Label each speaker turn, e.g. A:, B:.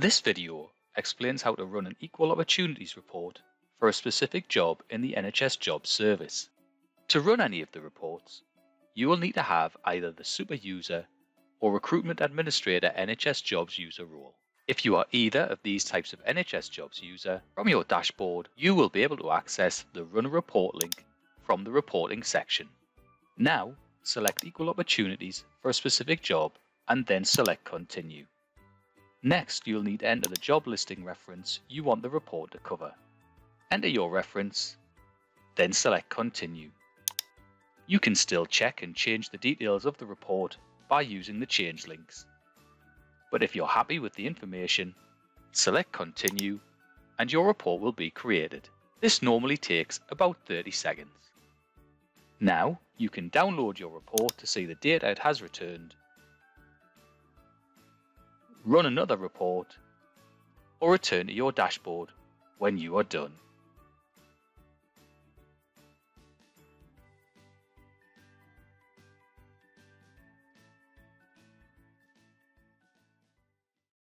A: This video explains how to run an Equal Opportunities report for a specific job in the NHS Jobs Service. To run any of the reports, you will need to have either the Super User or Recruitment Administrator NHS Jobs user role. If you are either of these types of NHS Jobs user, from your dashboard, you will be able to access the Run a Report link from the reporting section. Now, select Equal Opportunities for a specific job and then select Continue. Next, you'll need to enter the job listing reference you want the report to cover. Enter your reference, then select Continue. You can still check and change the details of the report by using the change links. But if you're happy with the information, select Continue and your report will be created. This normally takes about 30 seconds. Now, you can download your report to see the data it has returned, run another report, or return to your dashboard when you are done.